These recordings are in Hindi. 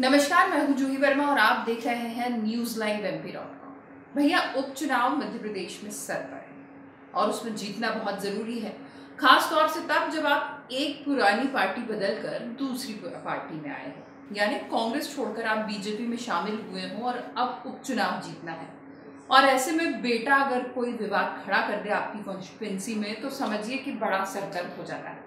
नमस्कार, मैं हूँ जूही वर्मा और आप देख रहे हैं news live MP dot com भैया, उपचुनाव मध्य प्रदेश में सर पर है और उसमें जीतना बहुत ज़रूरी है। खास तौर से तब जब आप एक पुरानी पार्टी बदलकर दूसरी पार्टी में आए हो। यानी कांग्रेस छोड़कर आप बीजेपी में शामिल हुए हों और अब उपचुनाव जीतना है। और ऐसे में बेटा अगर कोई विवाद खड़ा कर दे आपकी कॉन्स्टिट्युएंसी में तो समझिए कि बड़ा सरदर्द हो जाता है।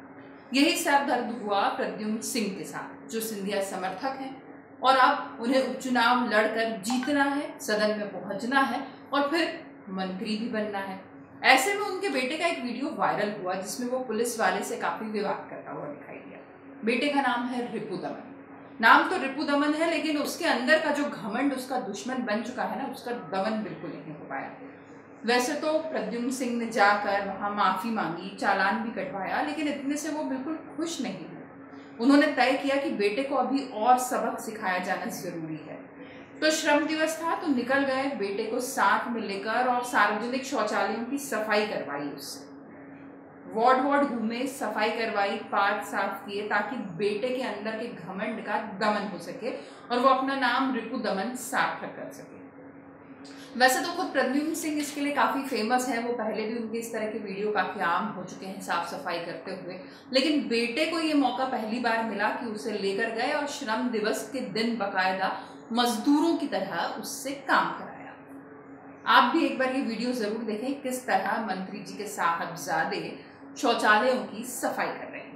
यही सरदर्द हुआ प्रद्युम्न सिंह के साथ, जो सिंधिया समर्थक हैं। और अब उन्हें उपचुनाव लड़कर जीतना है, सदन में पहुँचना है और फिर मंत्री भी बनना है। ऐसे में उनके बेटे का एक वीडियो वायरल हुआ जिसमें वो पुलिस वाले से काफ़ी विवाद करता हुआ दिखाई दिया। बेटे का नाम है रिपु दमन। नाम तो रिपु दमन है, लेकिन उसके अंदर का जो घमंड, उसका दुश्मन बन चुका है ना, उसका दमन बिल्कुल नहीं हो पाया। वैसे तो प्रद्युम्न सिंह ने जाकर वहाँ माफ़ी मांगी, चालान भी कटवाया, लेकिन इतने से वो बिल्कुल खुश नहीं उन्होंने तय किया कि बेटे को अभी और सबक सिखाया जाना ज़रूरी है। तो श्रम दिवस था तो निकल गए, बेटे को साथ में लेकर और सार्वजनिक शौचालयों की सफ़ाई करवाई उससे वार्ड वार्ड घूमे, सफ़ाई करवाई, पार्क साफ़ किए ताकि बेटे के अंदर के घमंड का दमन हो सके और वो अपना नाम रिपु दमन सार्थक कर सके। वैसे तो खुद प्रद्युम्न सिंह इसके लिए काफ़ी फ़ेमस हैं। वो पहले भी उनके इस तरह के वीडियो काफ़ी आम हो चुके हैं साफ़ सफ़ाई करते हुए। लेकिन बेटे को ये मौका पहली बार मिला कि उसे लेकर गए और श्रम दिवस के दिन बकायदा मजदूरों की तरह उससे काम कराया। आप भी एक बार ये वीडियो ज़रूर देखें किस तरह मंत्री जी के साहबजादे शौचालयों की सफ़ाई कर रहे हैं।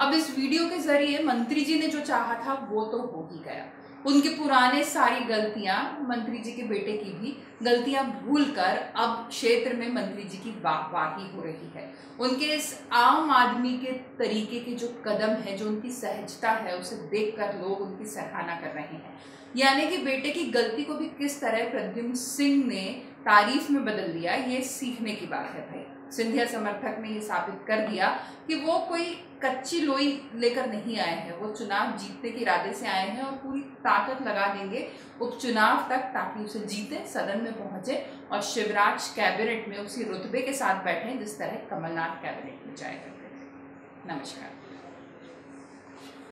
अब इस वीडियो के ज़रिए मंत्री जी ने जो चाहा था, वो तो हो ही गया। उनके पुराने सारी गलतियाँ मंत्री जी के बेटे की भी गलतियाँ भूलकर अब क्षेत्र में मंत्री जी की वाहवाही हो रही है। उनके इस आम आदमी के तरीके के जो कदम है, जो उनकी सहजता है, उसे देखकर लोग उनकी सराहना कर रहे हैं। यानी कि बेटे की गलती को भी किस तरह प्रद्युम्न सिंह ने तारीफ़ में बदल दिया, ये सीखने की बात है भाई। सिंधिया समर्थक ने ये साबित कर दिया कि वो कोई कच्ची लोई लेकर नहीं आए हैं। वो चुनाव जीतने के इरादे से आए हैं और पूरी ताकत लगा देंगे उपचुनाव तक ताकि उसे जीते, सदन में पहुँचे और शिवराज कैबिनेट में उसी रुतबे के साथ बैठे जिस तरह कमलनाथ कैबिनेट में जाए करते थे। नमस्कार।